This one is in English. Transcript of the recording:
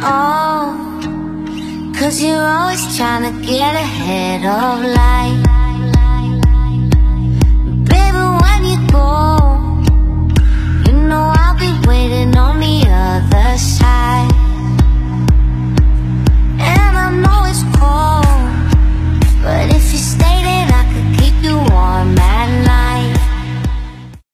Oh, cause you're always trying to get ahead of life.